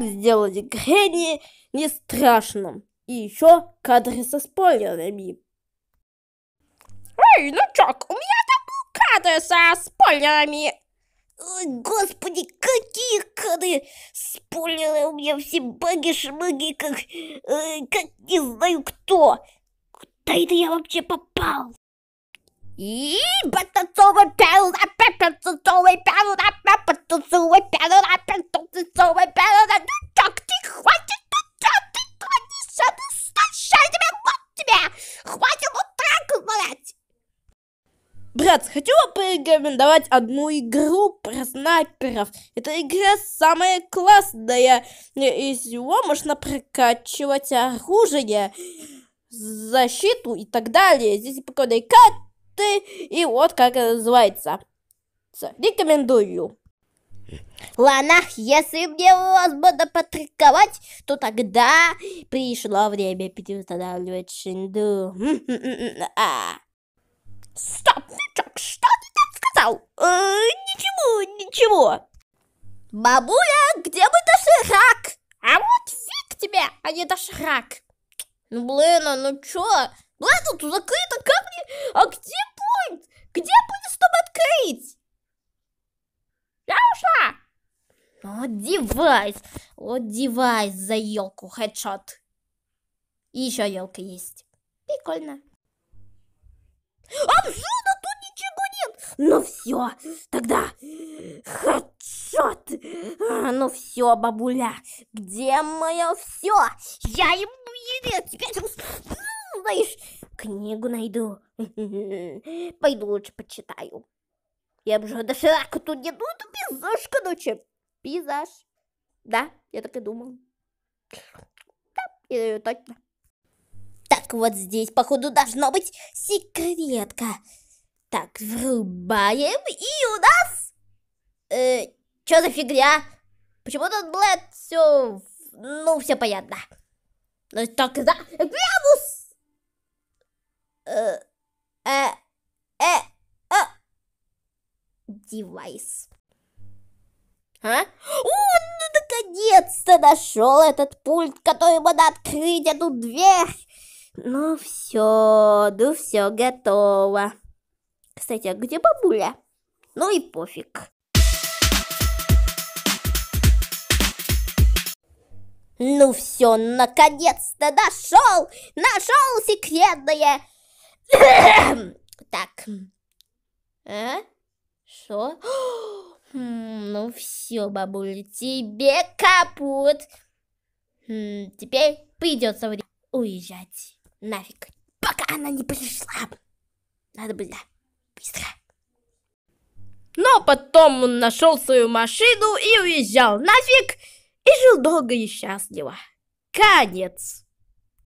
сделать Гренни не страшным. И еще кадры со спойлерами. Эй, ну чок, у меня там был кадр со спойлерами. Ой, господи, какие кадры! Спойлеры у меня все баги-шмаги, как... Э, как не знаю кто. Куда это я вообще попал? И батацовый пел, Брат, хочу вам порекомендовать одну игру про снайперов. Эта игра самая классная. Из всего можно прокачивать оружие, защиту и так далее. Здесь покойные карты. И вот как это называется. Рекомендую. Ладно, если мне вас буду подтриковать, то тогда пришло время переустанавливать шинду. Стоп, Ничок, что ты там сказал? Э, ничего, ничего. Бабуля, где мой доширак? А вот фиг тебе, а не доширак. Ну, блин, а ну чё? Блин, тут закрыто, как мне... А где пульт? Где пульт, чтобы открыть? Я ушла. Вот девайс, вот девайс за елку, хедшот. И еще елка есть. Прикольно. Обжуда, тут ничего нет. Ну все, тогда хедшот. А, ну все, бабуля, где мое все? Я ему тебя сейчас, ну, знаешь, книгу найду. Пойду лучше почитаю. Я уже до широко тут не ну, это пейзаж, короче. Пейзаж. Да, я так и думал. Да, я точно. Так, вот здесь, походу, должно быть секретка. Так, врубаем, и у нас... Э, что за фигня? Почему тут, блядь, все... Ну, все понятно. Ну, тогда... Глявус! Э, э, э, э. Девайс. А? О, ну, наконец-то нашел этот пульт, который надо открыть эту дверь. Ну все, ну все, готово. Кстати, а где бабуля? Ну и пофиг. Ну все, наконец-то нашел! Нашел секретное! так. А? Что? Хм, ну все, бабуля, тебе капут. Хм, теперь придется уезжать нафиг, пока она не пришла. Надо было быстро. Но потом он нашел свою машину и уезжал нафиг, и жил долго и счастливо. Конец.